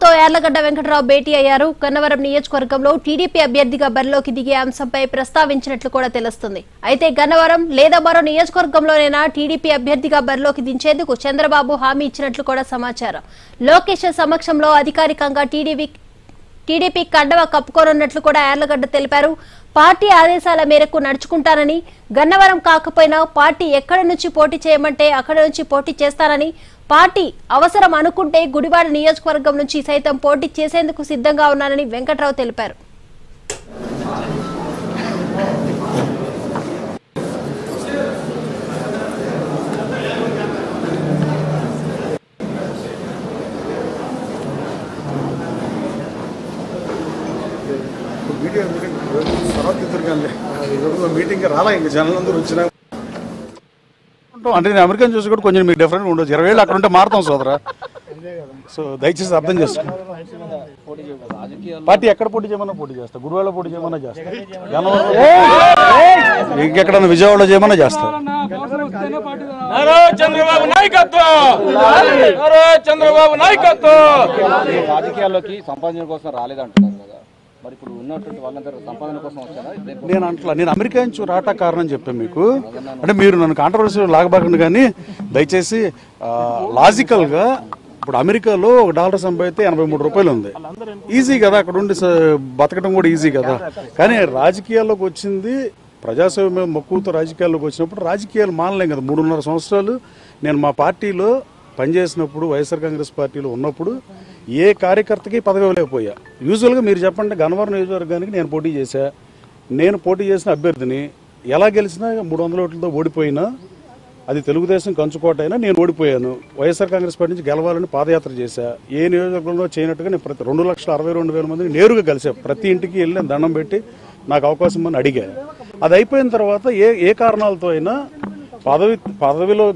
తో యార్లగడ్డ వెంకటరావు భేటీ అయ్యారు. గన్నవరం నియోజకవర్గంలో టీడీపీ అభ్యర్థిగా బరిలోకి దిగే అంశంపై ప్రస్తావించినట్లు కూడా తెలుస్తుంది. అయితే గన్నవరం లేదా మరో నియోజకవర్గంలోనైనా టీడీపీ అభ్యర్థిగా బరిలోకి దించేందుకు చంద్రబాబు హామీ ఇచ్చినట్లు కూడా సమాచారం. లోకేష్ సమక్షంలో అధికారికంగా టీడీపీ టీడీపీ కండవ కప్పుకోనున్నట్లు కూడా యార్లగడ్డ తెలిపారు. పార్టీ ఆదేశాల మేరకు నడుచుకుంటానని గన్నవరం కాకపోయినా పార్టీ ఎక్కడి నుంచి పోటీ చేయమంటే అక్కడి నుంచి పోటీ చేస్తానని పార్టీ అవసరం అనుకుంటే గుడివాడ నియోజకవర్గం నుంచి సైతం పోటీ చేసేందుకు సిద్ధంగా ఉన్నానని వెంకట్రావు తెలిపారు. తర్వాత ఈరోజు మీటింగ్ రాలా ఇంకా జనాలందరూ వచ్చినా అంటే నేను అమెరికన్ చూసి కూడా కొంచెం మీకు డిఫరెంట్ ఉండదు ఇరవై ఏళ్ళు అక్కడ ఉంటే మారుతాం సోదరా. సో దయచేసి అర్థం చేసుకోండి. పార్టీ ఎక్కడ పోటీ చేయమన్నా పోటీ చేస్తా. గురువాడ పోటీ చేయమన్నా చేస్తా. గన్నవరం ఇంకెక్కడన్నా విజయవాడలో చేయమన్నా చేస్తా. చంద్రబాబు నాయకత్వం! చంద్రబాబు నాయకత్వం! రాజకీయాల్లోకి సంపాదన కోసం రాలేదంటున్నారు కదా. మరి ఇప్పుడు ఉన్నటువంటి వాళ్ళందరూ సంపాదన కోసం వచ్చారా? నేను అంటలా నేను అమెరికా నుంచి రాట కారణం చెప్పాను మీకు. అంటే మీరు నన్ను కాంట్రవర్సీ లాగబాకండి కానీ దయచేసి లాజికల్గా ఇప్పుడు అమెరికాలో ఒక డాలర్ సంపాదితే ఎనభై మూడు రూపాయలు ఉంది. ఈజీ కదా అక్కడ ఉండి బతకడం కూడా ఈజీ కదా. కానీ రాజకీయాల్లోకి వచ్చింది ప్రజాస్వామ్యం మక్కువతో రాజకీయాల్లోకి వచ్చినప్పుడు రాజకీయాలు మానలేం కదా. మూడున్నర సంవత్సరాలు నేను మా పార్టీలో పనిచేసినప్పుడు వైఎస్ఆర్ కాంగ్రెస్ పార్టీలో ఉన్నప్పుడు ఏ కార్యకర్తకి పదవి ఇవ్వలేకపోయా యూజువల్గా మీరు చెప్పండి గన్నవరం నియోజకవర్గానికి నేను పోటీ చేశా. నేను పోటీ చేసిన అభ్యర్థిని ఎలా గెలిచినా మూడు వందల ఓట్లతో ఓడిపోయినా అది తెలుగుదేశం కంచుకోట అయినా నేను ఓడిపోయాను. వైఎస్ఆర్ కాంగ్రెస్ పార్టీ నుంచి గెలవాలని పాదయాత్ర చేశా. ఏ నియోజకవర్గంలో చేయనట్టుగా నేను ప్రతి రెండు లక్షల అరవై రెండు వేల మందిని నేరుగా కలిసా ప్రతి ఇంటికి వెళ్ళి నేను దండం పెట్టి నాకు అవకాశం అని అడిగాను. అది అయిపోయిన తర్వాత ఏ ఏ కారణాలతో అయినా పదవి పదవిలో